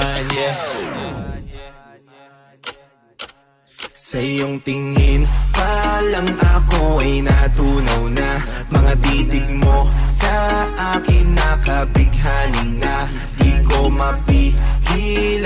yeah. Sa iyong tingin pa lang ako ay natunaw na Mga titig mo sa akin nakabighani na Di ko mapigil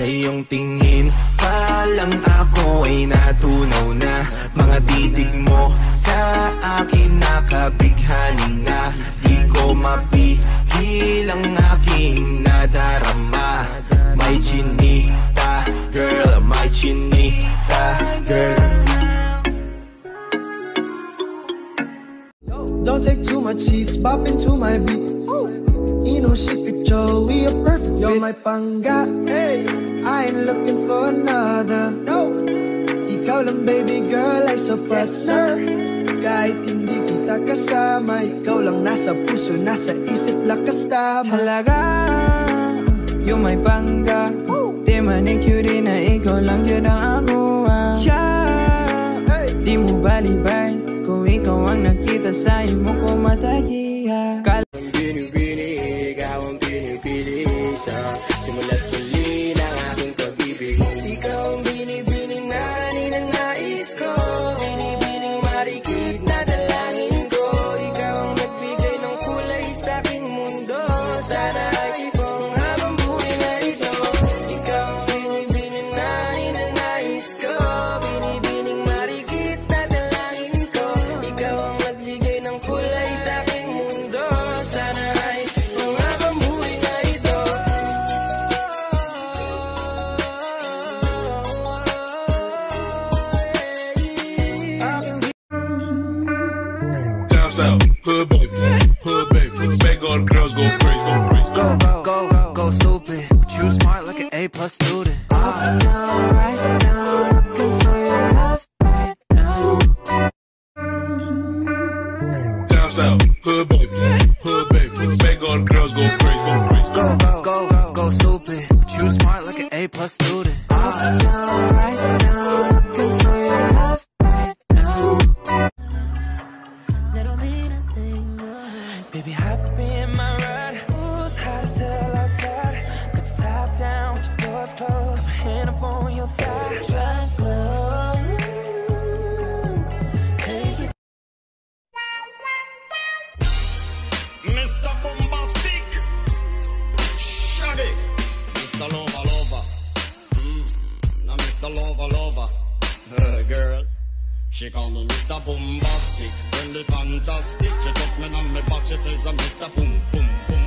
Sa iyong tingin pa lang ako ay natunaw na. Mga titig mo sa akin nakabighani na. Di ko mapigil ang aking nadarama. May chinita, girl, may chinita, girl. Don't take too much seats, bop into my beat. You know secret, Joe, we a perfect. You're my pangga. I ain't looking for another. Ikaw lang baby girl ay sapat na. Kahit hindi kita kasama Ikaw lang nasa puso, nasa isip lakas tama. Halaga Yung may pangga Di man cutie na ikaw lang yun ang agawa yeah. Di mo balibay Kung ikaw ang nakita sa imo ko matagiya Ikaw Down south, hood baby, hood baby. Make all the girls go crazy, go crazy. Go, go, go, go stupid But you smart like an A plus student Right now, right now Looking for your love right now Down south, hood baby, hood baby. Make all the girls go crazy, go crazy. Go, go, go, go stupid But you smart like an A plus student now, right now Looking for your love She call me Mr. Bombastic. Friendly fantastic. She touch me on my back. She says I'm Mr. Boom Boom Boom